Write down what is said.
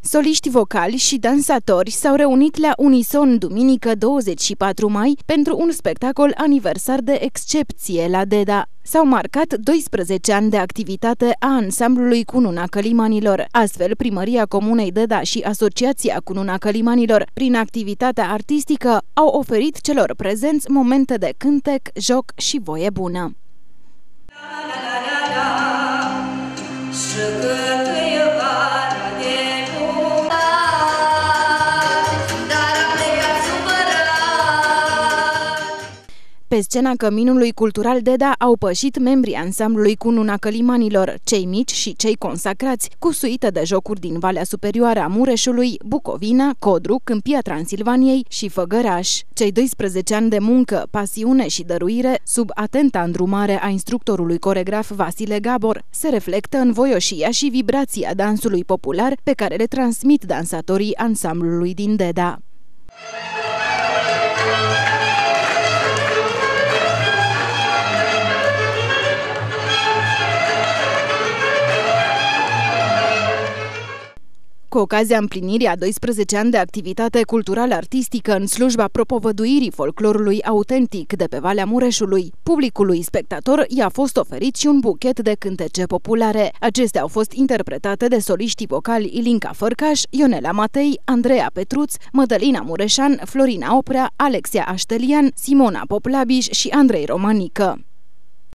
Soliști vocali și dansatori s-au reunit la Unison duminică 24 mai pentru un spectacol aniversar de excepție la Deda. S-au marcat 12 ani de activitate a ansamblului Cununa Călimanilor. Astfel, Primăria Comunei Deda și Asociația Cununa Călimanilor, prin activitatea artistică, au oferit celor prezenți momente de cântec, joc și voie bună. La, la, la, Pe scena Căminului Cultural Deda au pășit membrii ansamblului Cununa Călimanilor, cei mici și cei consacrați, cu suită de jocuri din Valea Superioară a Mureșului, Bucovina, Codru, Câmpia Transilvaniei și Făgăraș. Cei 12 ani de muncă, pasiune și dăruire, sub atenta îndrumare a instructorului coregraf Vasile Gabor, se reflectă în voioșia și vibrația dansului popular pe care le transmit dansatorii ansamblului din Deda. Cu ocazia împlinirii a 12 ani de activitate cultural-artistică în slujba propovăduirii folclorului autentic de pe Valea Mureșului, publicului spectator i-a fost oferit și un buchet de cântece populare. Acestea au fost interpretate de soliștii vocali Ilinca Fărcaș, Ionela Matei, Andreea Petruț, Mădălina Mureșan, Florina Oprea, Alexia Aștelian, Simona Poplabiș și Andrei Romanică.